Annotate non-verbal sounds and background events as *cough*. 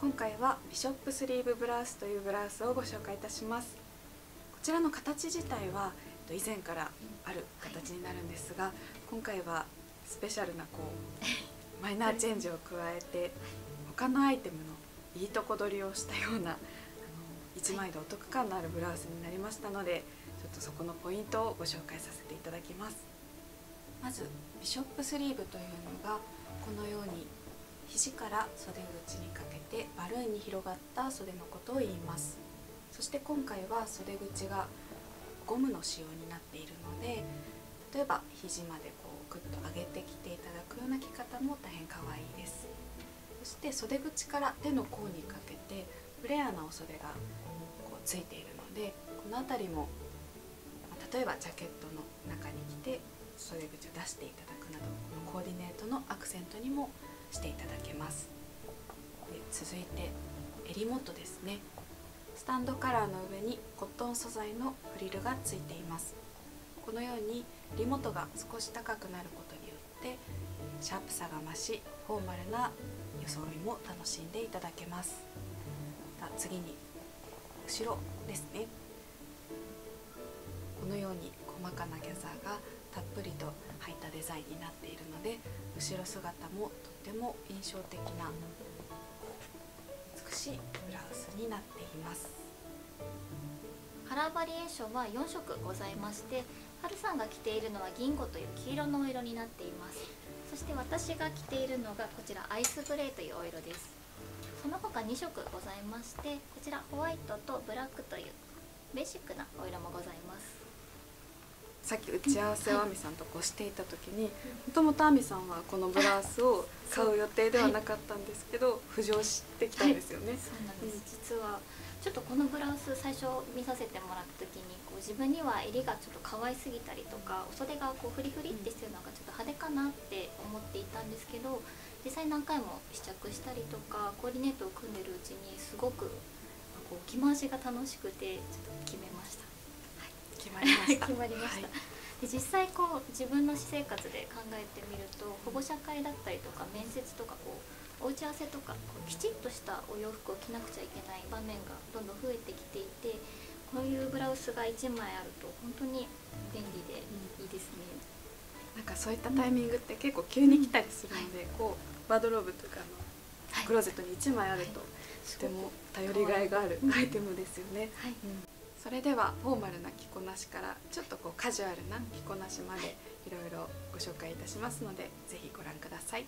今回はビショップスリーブブラウスというブラウスをご紹介いたします。こちらの形自体は以前からある形になるんですが今回はスペシャルなこう *laughs* マイナーチェンジを加えて他のアイテムのいいとこ取りをしたようなあの1枚でお得感のあるブラウスになりましたのでちょっとそこのポイントをご紹介させていただきます。まずビショップスリーブというのがこのように肘から袖口にかけてバルーンに広がった袖のことを言います。そして今回は袖口がゴムの仕様になっているので例えば肘までこうグッと上げてきていただくような着方も大変可愛いです。そして袖口から手の甲にかけてフレアなお袖がこうついているのでこの辺りも例えばジャケットの中に着て袖口を出していただくなどこのコーディネートのアクセントにもしていただけます。で続いて襟元ですね。スタンドカラーの上にコットン素材のフリルがついています。このように襟元が少し高くなることによってシャープさが増しフォーマルな装いも楽しんでいただけます。次に後ろですね。このように細かなギャザーがたっぷりと入ったデザインになっているので後ろ姿もとっても印象的な美しいブラウスになっています。カラーバリエーションは4色ございましてはるさんが着ているのは銀河という黄色のお色になっています。そして私が着ているのがこちらアイスグレーというお色です。その他2色ございましてこちらホワイトとブラックというベーシックなお色もございます。さっき打ち合わせを亜美さんとこうしていた時にもともと亜美さんはこのブラウスを買う予定ではなかったんですけど、浮上してきたんですよね、はい、そうなんです、実はちょっとこのブラウス最初見させてもらった時にこう自分には襟がちょっと可愛すぎたりとかお袖がこうフリフリってしてるのがちょっと派手かなって思っていたんですけど実際何回も試着したりとかコーディネートを組んでるうちにすごくこう着回しが楽しくてちょっと決めました。はい、決まりました。決まりました、はい。で実際こう自分の私生活で考えてみると保護者会だったりとか面接とかこうお打ち合わせとかこうきちっとしたお洋服を着なくちゃいけない場面がどんどん増えてきていてこういうブラウスが1枚あると本当に便利でいいですね。なんかそういったタイミングって結構急に来たりするので、うん。はい、こうバードローブとかのクローゼットに1枚あると、はい、とても頼りがいがあるアイテムですよね。はい、うんそれではフォーマルな着こなしからちょっとこうカジュアルな着こなしまでいろいろご紹介いたしますので是非ご覧ください。